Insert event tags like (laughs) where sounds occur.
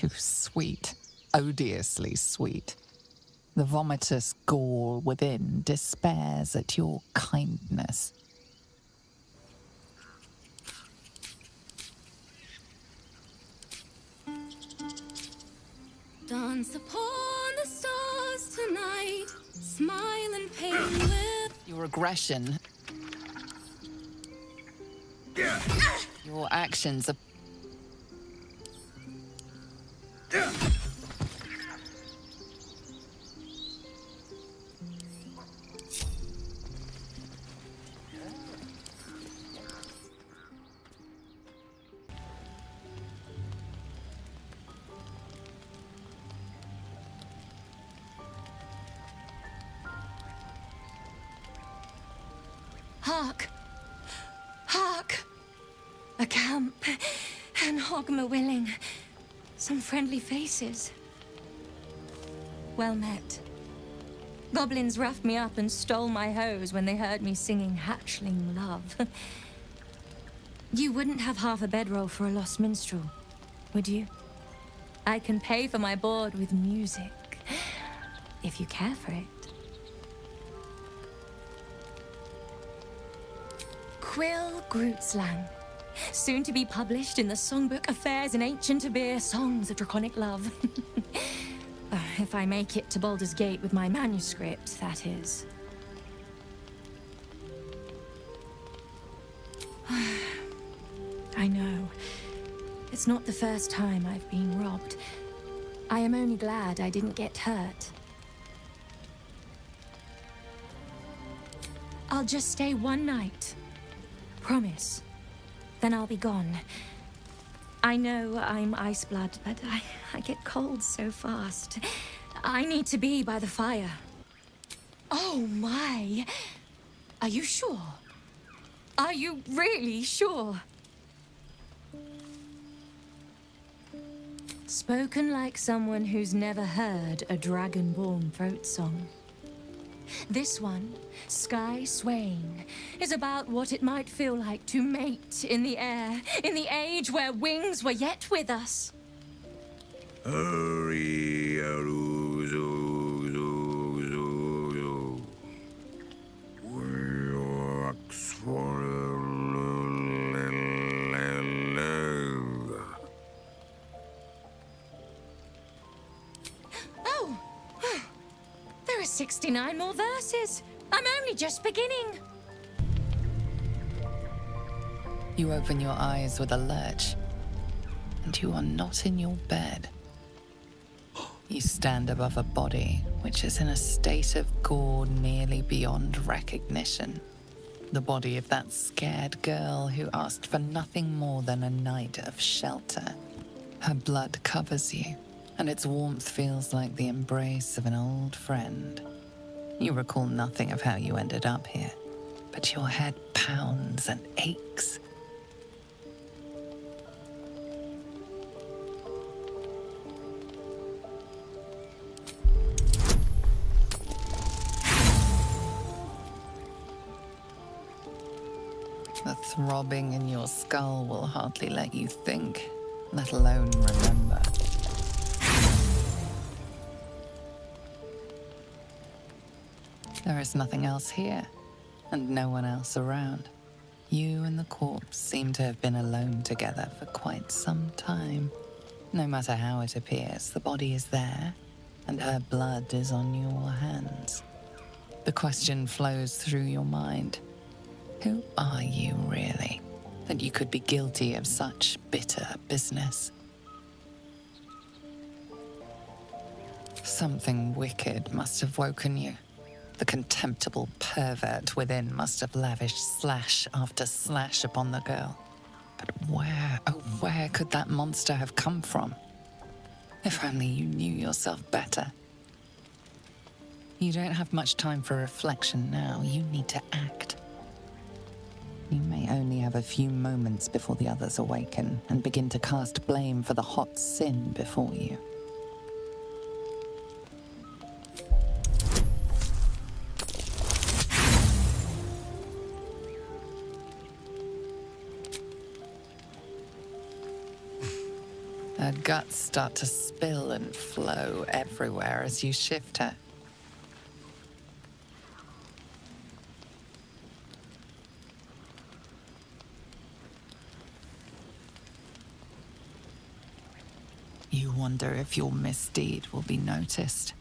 too sweet, oh, odiously sweet. The vomitous gall within despairs at your kindness. Dance upon the stars tonight, smile and pay with Your aggression. Your actions are. Hark! Hark! A camp, and Hogma willing. Some friendly faces. Well met. Goblins roughed me up and stole my hose when they heard me singing Hatchling Love. (laughs) you wouldn't have half a bedroll for a lost minstrel, would you? I can pay for my board with music, (sighs) if you care for it. Quill Grootslang. Soon to be published in the songbook Affairs in Ancient Abeir Songs of Draconic Love. (laughs) Uh, if I make it to Baldur's Gate with my manuscript, that is. (sighs) I know. It's not the first time I've been robbed. I am only glad I didn't get hurt. I'll just stay one night. Promise. Then I'll be gone. I know I'm ice blood, but I, I get cold so fast. I need to be by the fire. Oh my! Are you sure? Are you really sure? Spoken like someone who's never heard a dragonborn throat song. This one, Sky Swain, is about what it might feel like to mate in the air, in the age where wings were yet with us. Oh! 69 more verses. I'm only just beginning. You open your eyes with a lurch, and you are not in your bed. (gasps) You stand above a body which is in a state of gore nearly beyond recognition. The body of that scared girl who asked for nothing more than a night of shelter. Her blood covers you, and its warmth feels like the embrace of an old friend. You recall nothing of how you ended up here, but your head pounds and aches. The throbbing in your skull will hardly let you think, let alone remember. There is nothing else here, and no one else around. You and the corpse seem to have been alone together for quite some time. No matter how it appears, the body is there, and her blood is on your hands. The question flows through your mind Who are you really? That you could be guilty of such bitter business? Something wicked must have woken you. The contemptible pervert within must have lavished slash after slash upon the girl. But where, oh, where could that monster have come from? If only you knew yourself better. You don't have much time for reflection now. You need to act. You may only have a few moments before the others awaken and begin to cast blame for the hot sin before you. Her guts start to spill and flow everywhere as you shift her. You wonder if your misdeed will be noticed.